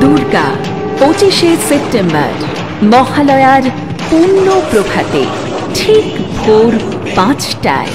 দুর্গা পঁচিশে সেপ্টেম্বর মহালয়ার পূর্ণ প্রভাতে। ঠিক ভোর পাঁচটায়